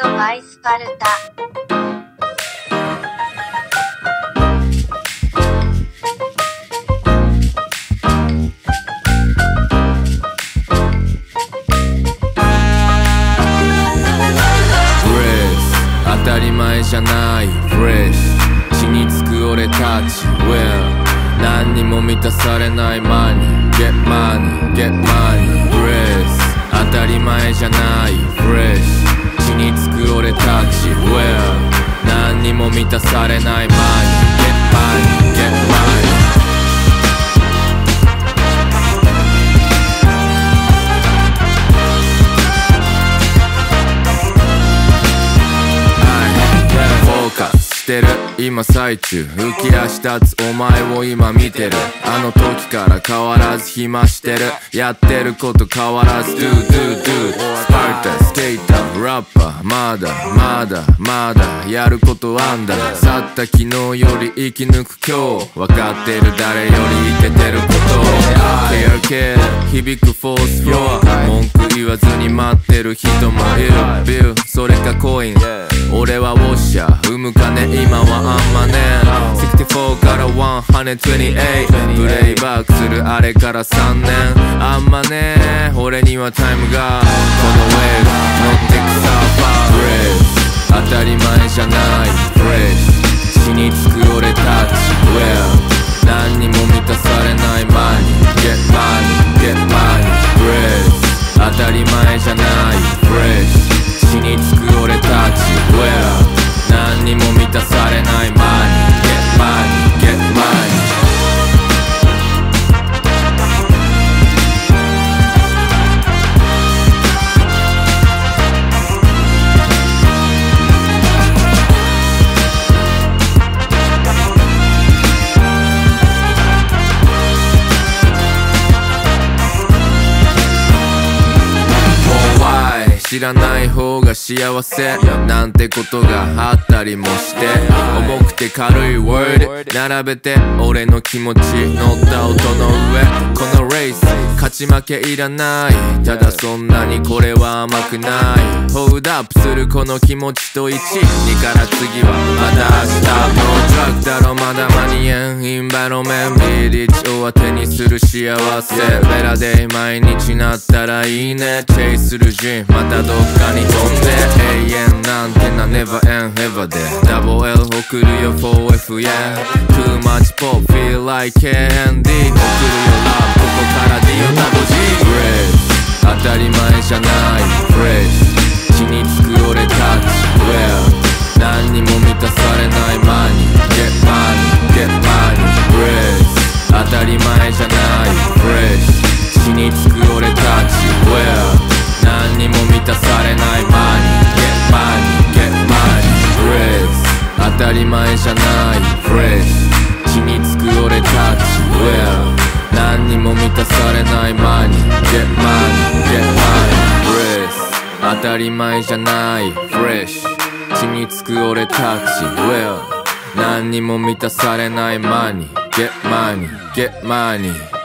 トバイスパルタ。フレス当たり前じゃない。フレッシュ血につく俺たち。Well 何にも満たされないマニー Get money, get money フレス当たり前じゃない。フレッシュにつく俺たち Well 何にも満たされない。前に Get by, get money フォーカスしてる。今最中浮き足立つお前を今見てる。あの時から変わらず暇してる。やってること変わらず。Do do do スパルタスケーターラッパ。ーまだまだまだやることあんだ。去った昨日より生き抜く今日。分かってる誰よりいけてること。KRK 響くフォースフロア文句言わずに待ってる人もいる。ビュー。それかコイン。俺はウォッシャー。産む金今はあんまね64から128プレイバックするあれから3年。あんまね俺にはタイムが。このウェーブ乗ってくサーファーブレイ当たり前じゃない。フレッシュ。知らない方が幸せ。なんてことがあったりもして。重くて軽い word 並べて俺の気持ち。乗った音のち負けいらないただそんなにこれは甘くないホールドアップするこの気持ちと12から次はまた明日 No drug だろまだ間に合うインバロメンビリッチを当てにする幸せベラで毎日なったらいいねチェイする dream またどっかに飛んで永遠なんてな never end ever で Double L 送るよ 4F yeah Too much pop feel like candy. につく俺たち Well 何にも満たされないマニー Get money, get money Fresh 当たり前じゃない Fresh 血につく俺たち Well 何にも満たされないマニー Get money, get money Fresh 当たり前じゃない Fresh 血につく俺たち Well 何にも満たされないマニー Get money, get money